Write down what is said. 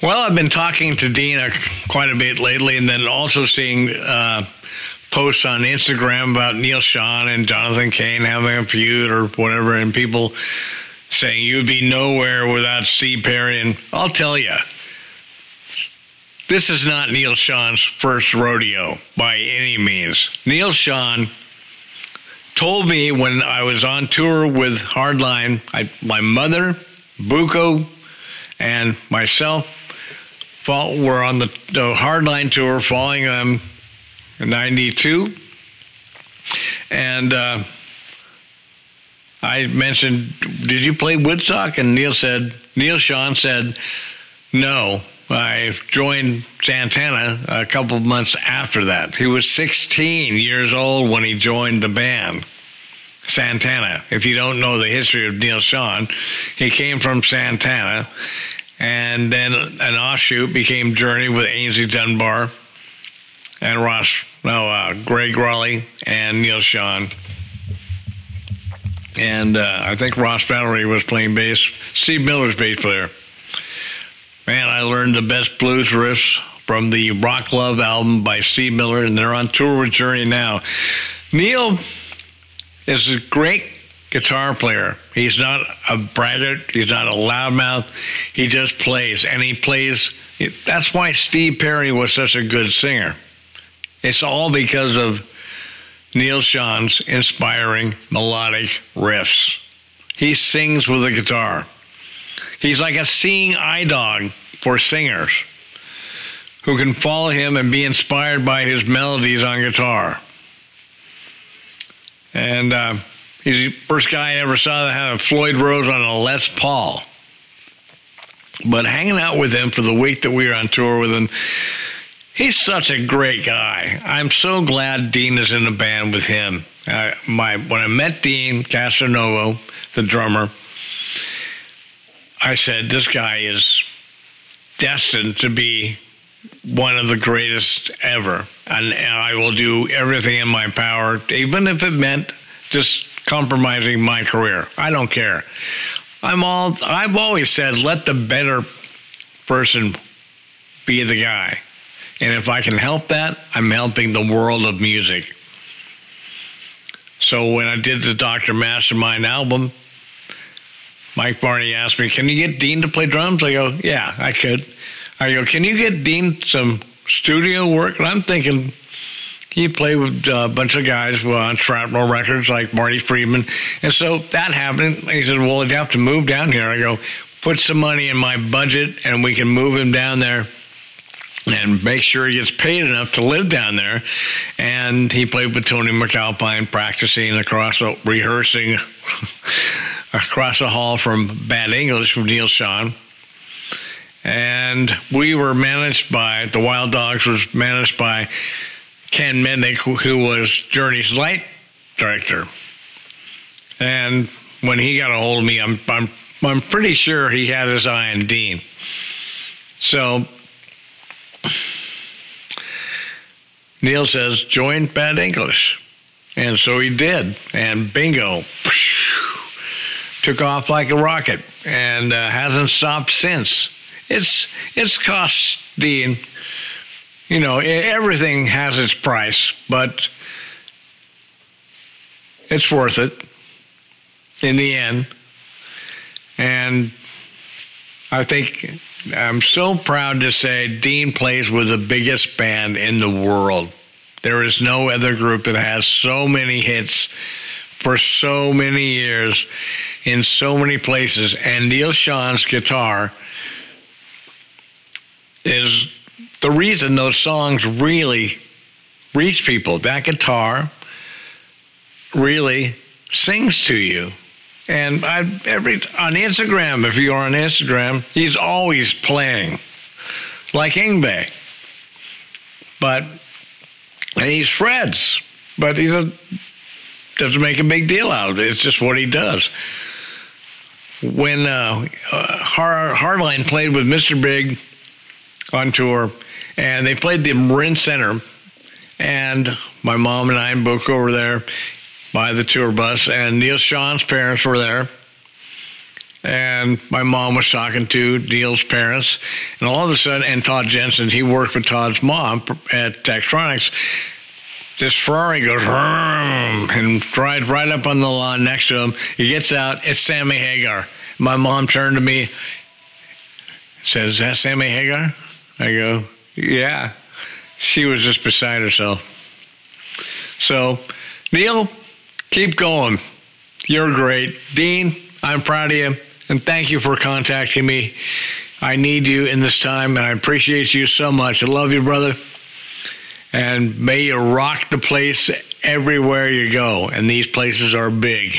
Well, I've been talking to Dina quite a bit lately, and then also seeing uh, posts on Instagram about Neal Schon and Jonathan Cain having a feud or whatever, and people saying you'd be nowhere without Steve Perry. And I'll tell you, this is not Neal Schon's first rodeo by any means. Neal Schon told me when I was on tour with Hardline, I, my mother, Buko, and myself were on the, the Hardline tour following them in 92. And uh, I mentioned, Did you play Woodstock? And Neal said, Neal Schon said, No. I joined Santana a couple months after that. He was 16 years old when he joined the band. Santana. If you don't know the history of Neal Schon, he came from Santana and then an offshoot became Journey with Aynsley Dunbar and Ross, no, uh, Gregg Rolie and Neil Schon. And uh, I think Ross Valory was playing bass. Steve Miller's bass player. Man, I learned the best blues riffs from the Rock Love album by Steve Miller, and they're on tour with Journey now. Neal is a great guitar player. He's not a braggart. He's not a loudmouth. He just plays, and he plays. That's why Steve Perry was such a good singer. It's all because of Neal Schon's inspiring melodic riffs. He sings with a guitar. He's like a seeing eye dog for singers who can follow him and be inspired by his melodies on guitar. And uh, He's the first guy I ever saw that had a Floyd Rose on a Les Paul. But hanging out with him for the week that we were on tour with him, he's such a great guy. I'm so glad Deen is in the band with him. My when I met Deen Castronovo, the drummer, I said this guy is destined to be one of the greatest ever, and, and I will do everything in my power, even if it meant just compromising my career. I don't care. I'm all I've always said let the better person be the guy. And if I can help that, I'm helping the world of music. So when I did the Dr. Mastermind album, Mike Varney asked me, Can you get Deen to play drums? I go, Yeah, I could. I go, Can you get Deen some studio work? And I'm thinking, he played with a bunch of guys on uh, Shrapnel Records like Marty Friedman. And so that happened. He said, Well, if you have to move down here. I go, Put some money in my budget and we can move him down there and make sure he gets paid enough to live down there. And he played with Tony MacAlpine, practicing across, the, rehearsing across the hall from Bad English with Neal Schon. And we were managed by, the Wild Dogs was managed by Ken Mednick, who was Journey's light director. And when he got a hold of me, I'm, I'm, I'm pretty sure he had his eye on Deen. So Neal says, join Bad English. And so he did. And bingo, took off like a rocket and uh, hasn't stopped since. It's, it's cost Deen you know, everything has its price, but it's worth it in the end. And I think I'm so proud to say Deen plays with the biggest band in the world. There is no other group that has so many hits for so many years in so many places. And Neal Schon's guitar is the reason those songs really reach people. That guitar really sings to you. And I every on Instagram, if you're on Instagram, he's always playing like Yngwie. But and he shreds, but he doesn't, doesn't make a big deal out of it. It's just what he does. When uh, uh, Hardline played with Mr. Big on tour, and they played the Marin Center. And my mom and I booked over there by the tour bus, and Neal Schon's parents were there. and my mom was talking to Neal's parents, and all of a sudden, and Todd Jensen, he worked with Todd's mom at Tektronix. This Ferrari goes and drives right up on the lawn next to him. He gets out. It's Sammy Hagar. My mom turned to me, says, "Is that Sammy Hagar?" I go, "Yeah." She was just beside herself. So, Neal, keep going. You're great. Deen, I'm proud of you. And thank you for contacting me. I need you in this time, and I appreciate you so much. I love you, brother. And may you rock the place everywhere you go. And these places are big.